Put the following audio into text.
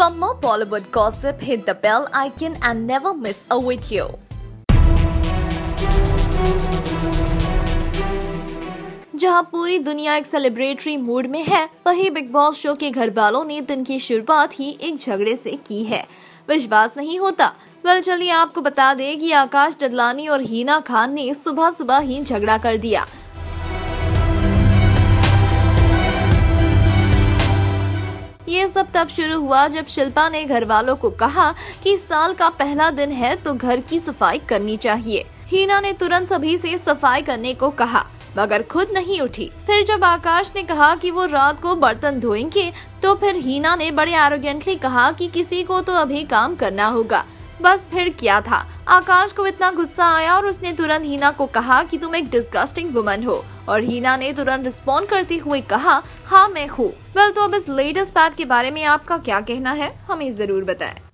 For more Bollywood gossip, hit the bell icon and never miss a video. जहाँ पूरी दुनिया एक celebratory mood में है वही बिग बॉस शो के घर वालों ने दिन की शुरुआत ही एक झगड़े से की है। विश्वास नहीं होता। वेल चलिए आपको बता दें कि आकाश डडलानी और हीना खान ने सुबह सुबह ही झगड़ा कर दिया। ये सब तब शुरू हुआ जब शिल्पा ने घर वालों को कहा कि साल का पहला दिन है तो घर की सफ़ाई करनी चाहिए। हीना ने तुरंत सभी से सफ़ाई करने को कहा, मगर खुद नहीं उठी। फिर जब आकाश ने कहा कि वो रात को बर्तन धोएँगे तो फिर हीना ने बड़े एरोगेंटली कहा कि किसी को तो अभी काम करना होगा। बस फिर क्या था। आकाश को इतना गुस्सा आया और उसने तुरंत हीना को कहा कि तुम एक डिस्गस्टिंग वुमन हो। और हीना ने तुरंत रिस्पॉन्ड करते हुए कहा हाँ मैं हूँ। वेल तो अब इस लेटेस्ट बात के बारे में आपका क्या कहना है? हमें ज़रूर बताएँ।